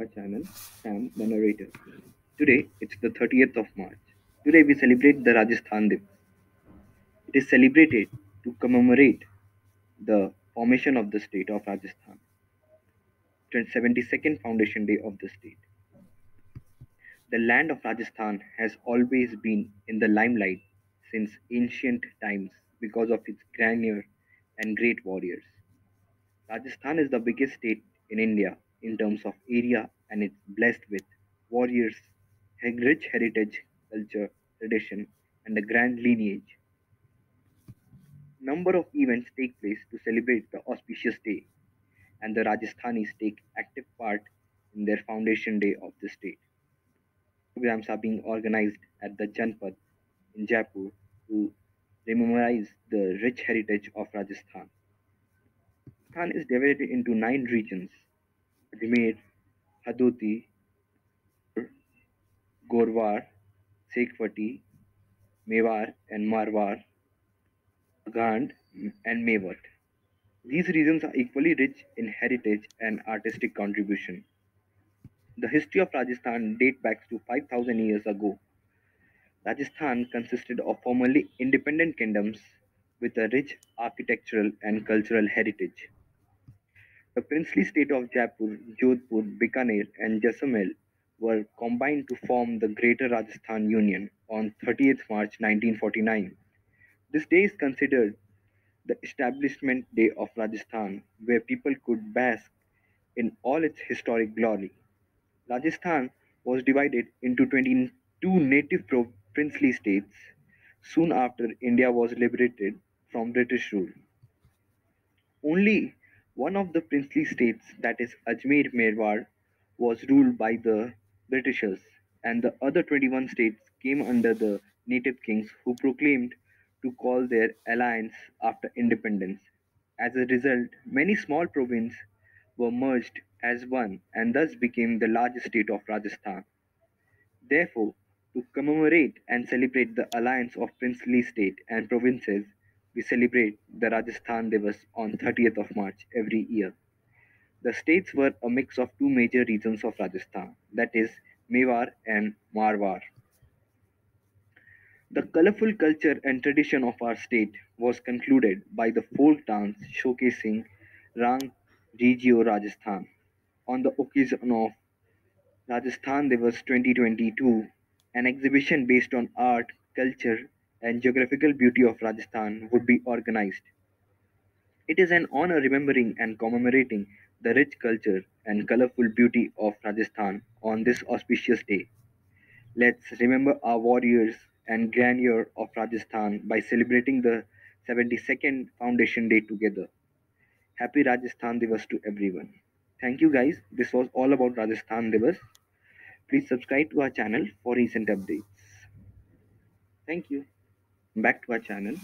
our channel, I'm the narrator. Today, it's the 30th of March. Today, we celebrate the Rajasthan Day. It is celebrated to commemorate the formation of the state of Rajasthan, 72nd foundation day of the state. The land of Rajasthan has always been in the limelight since ancient times because of its grandeur and great warriors. Rajasthan is the biggest state in India in terms of area and it's blessed with warriors, rich heritage, culture, tradition, and a grand lineage. Number of events take place to celebrate the auspicious day, and the Rajasthanis take active part in their foundation day of the state. Programs are being organized at the Janpath in Jaipur to memorialize the rich heritage of Rajasthan. Rajasthan is divided into nine regions Ajmer, Hadoti, Gorwar, Shekhawati, Mewar and Marwar, Gand and Mewat. These regions are equally rich in heritage and artistic contribution. The history of Rajasthan dates back to 5000 years ago. Rajasthan consisted of formerly independent kingdoms with a rich architectural and cultural heritage. The princely state of Jaipur, Jodhpur, Bikaner, and Jaisalmer were combined to form the Greater Rajasthan Union on 30th March 1949. This day is considered the establishment day of Rajasthan, where people could bask in all its historic glory. Rajasthan was divided into 22 native princely states soon after India was liberated from British rule. Only one of the princely states, that is Ajmer Mewar, was ruled by the Britishers, and the other 21 states came under the native kings who proclaimed to call their alliance after independence. As a result, many small provinces were merged as one and thus became the largest state of Rajasthan. Therefore, to commemorate and celebrate the alliance of princely state and provinces, we celebrate the Rajasthan Diwas on 30th of March every year. The states were a mix of two major regions of Rajasthan, that is, Mewar and Marwar. The colorful culture and tradition of our state was concluded by the folk dance showcasing Rang Regio Rajasthan. On the occasion of Rajasthan Diwas 2022, an exhibition based on art, culture, and geographical beauty of Rajasthan would be organized. It is an honor remembering and commemorating the rich culture and colorful beauty of Rajasthan on this auspicious day. Let's remember our warriors and grandeur of Rajasthan by celebrating the 72nd Foundation Day together. Happy Rajasthan Diwas to everyone. Thank you guys. This was all about Rajasthan Diwas. Please subscribe to our channel for recent updates. Thank you back to our channel